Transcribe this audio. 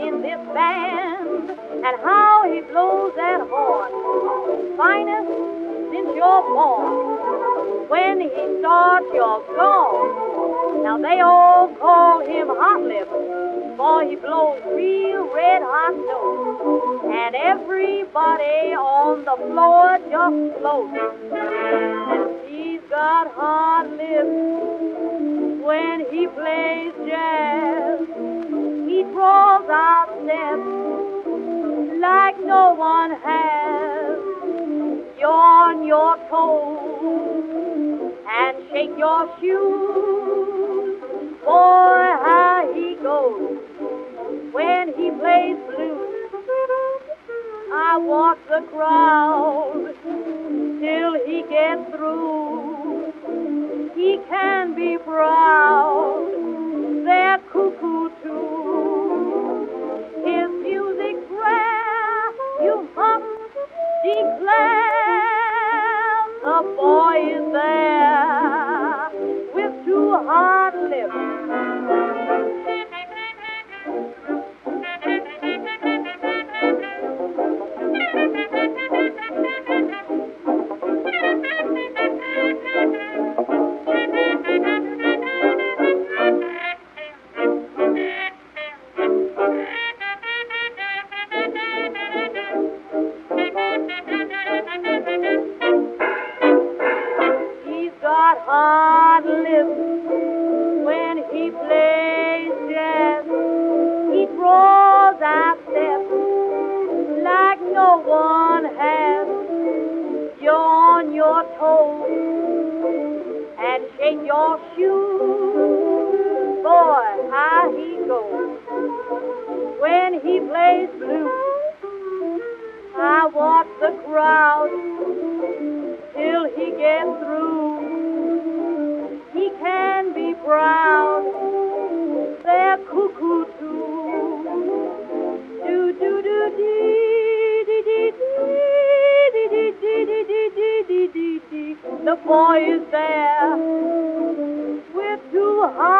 in this band, and how he blows that horn. Finest since you're born. When he starts, you're gone. Now they all call him Hot Lips, for he blows real red hot notes. And everybody on the floor just floats. He's got hot lips when he plays jazz. Draws out steps like no one has. You're your toes and shake your shoes. Boy, how he goes when he plays blues. I walk the crowd till he gets through. He can be proud, they're cuckoo too. hard living. Ah! Toes and shake your shoes. Boy, how he goes when he plays blues. I walk the crowd till he gets through. boy is there. We're too high.